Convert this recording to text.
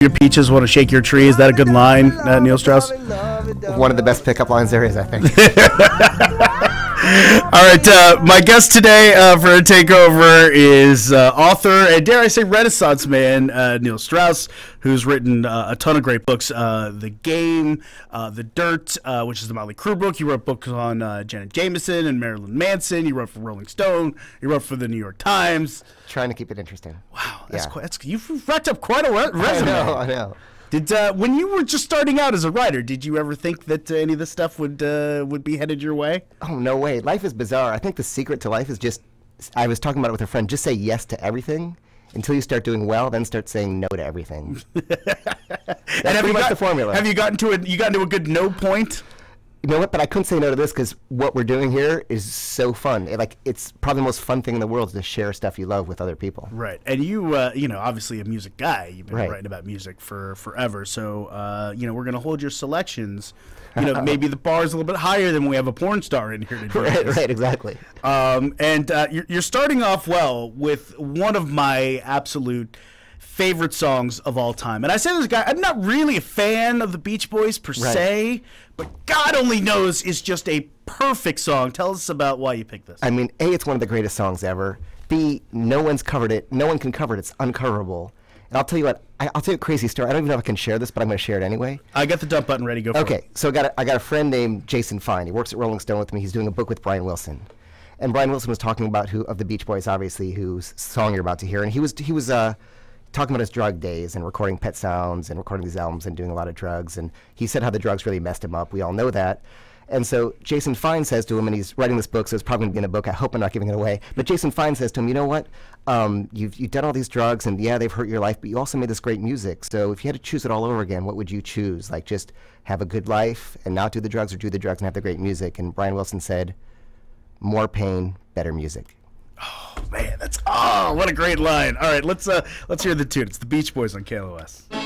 your peaches want to shake your tree. Is that a good line, uh, Neil Strauss? One of the best pickup lines there is, I think. All right, uh, my guest today uh, for a takeover is uh, author and dare I say Renaissance man uh, Neil Strauss, who's written uh, a ton of great books. Uh, the Game, The Dirt, which is the Motley Crue book. He wrote books on Jenna Jameson and Marilyn Manson. He wrote for Rolling Stone. He wrote for the New York Times. Trying to keep it interesting. Wow, that's yeah. quite. That's, you've racked up quite a resume. I know. I know. Did uh, when you were just starting out as a writer, did you ever think that uh, any of this stuff would uh, would be headed your way? Oh no way! Life is bizarre. I think the secret to life is just. I was talking about it with a friend. Just say yes to everything until you start doing well. Then start saying no to everything. That's and have you got, the formula. Have you gotten to a you gotten to a good no point? You know what? But I couldn't say no to this because what we're doing here is so fun. It, like it's probably the most fun thing in the world to share stuff you love with other people. Right, and you, uh, you know, obviously a music guy. You've been right. writing about music for forever. So, uh, you know, we're gonna hold your selections. You know, maybe the bar is a little bit higher than when we have a porn star in here today. right, right, exactly. Um, and uh, you're, you're starting off well with one of my absolute favorite songs of all time. And I say this guy, I'm not really a fan of the Beach Boys per right. se, but God only knows is just a perfect song. Tell us about why you picked this. I mean, A, it's one of the greatest songs ever. B, no one's covered it. No one can cover it. It's uncoverable. And I'll tell you what, I, will tell you a crazy story. I don't even know if I can share this, but I'm going to share it anyway. I got the dump button ready. Go for okay, it. Okay, so I got, a, I got a friend named Jason Fine. He works at Rolling Stone with me. He's doing a book with Brian Wilson. And Brian Wilson was talking about who of the Beach Boys, obviously, whose song you're about to hear. And he was he was uh, talking about his drug days and recording Pet Sounds and recording these albums and doing a lot of drugs. And he said how the drugs really messed him up. We all know that. And so Jason Fine says to him, and he's writing this book, so it's probably going to be in a book. I hope I'm not giving it away. But Jason Fine says to him, you know what? Um, you've, you've done all these drugs, and yeah, they've hurt your life, but you also made this great music. So if you had to choose it all over again, what would you choose? Like just have a good life and not do the drugs, or do the drugs and have the great music? And Brian Wilson said, more pain, better music. Oh man, oh what a great line. All right, let's uh let's hear the tune. It's the Beach Boys on KLOS.